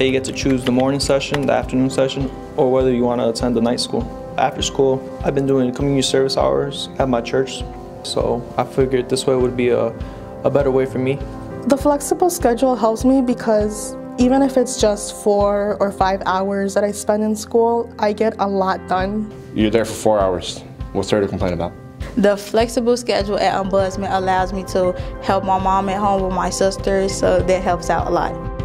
You get to choose the morning session, the afternoon session, or whether you want to attend the night school. After school, I've been doing community service hours at my church, so I figured this way would be a, a better way for me. The flexible schedule helps me because even if it's just four or five hours that I spend in school, I get a lot done. You're there for four hours. What's there to complain about? The flexible schedule at Ombudsman allows me to help my mom at home with my sisters, so that helps out a lot.